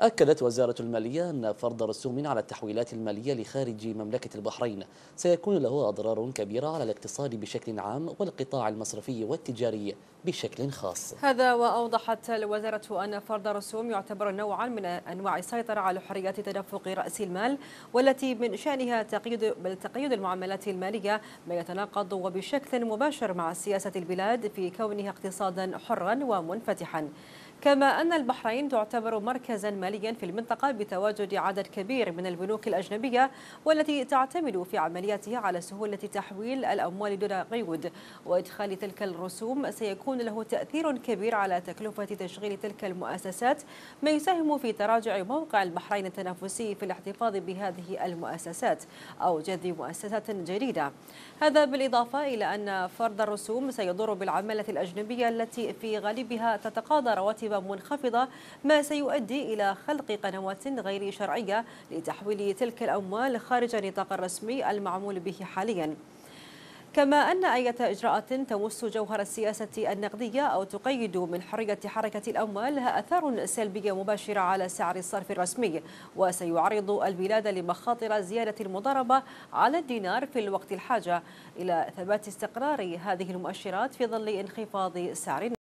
أكدت وزارة المالية أن فرض رسوم على التحويلات المالية لخارج مملكة البحرين. سيكون له أضرار كبيرة على الاقتصاد بشكل عام والقطاع المصرفي والتجاري بشكل خاص. هذا وأوضحت الوزارة أن فرض رسوم يعتبر نوعا من أنواع السيطرة على حريات تدفق رأس المال والتي من شأنها تقييد تقييد المعاملات المالية ما يتناقض وبشكل مباشر مع سياسة البلاد في كونها اقتصادا حرا ومنفتحا. كما أن البحرين تعتبر مركزا ماليا في المنطقة بتواجد عدد كبير من البنوك الأجنبية والتي تعتمد في عملياتها على سهولة تحويل الأموال دون قيود. وإدخال تلك الرسوم سيكون له تأثير كبير على تكلفة تشغيل تلك المؤسسات ما يساهم في تراجع موقع البحرين التنافسي في الاحتفاظ بهذه المؤسسات أو جذب مؤسسات جديدة. هذا بالإضافة إلى أن فرض الرسوم سيضر بالعمالة الأجنبية التي في غالبها تتقاضى رواتب منخفضة ما سيؤدي إلى خلق قنوات غير شرعية لتحويل تلك الأموال خارج النطاق الرسمي المعمول به حالياً. كما أن أي إجراءات تمس جوهر السياسة النقدية أو تقيد من حرية حركة الأموال لها أثار سلبية مباشرة على سعر الصرف الرسمي وسيعرض البلاد لمخاطر زيادة المضاربة على الدينار في الوقت الحاجة إلى ثبات استقرار هذه المؤشرات في ظل انخفاض سعر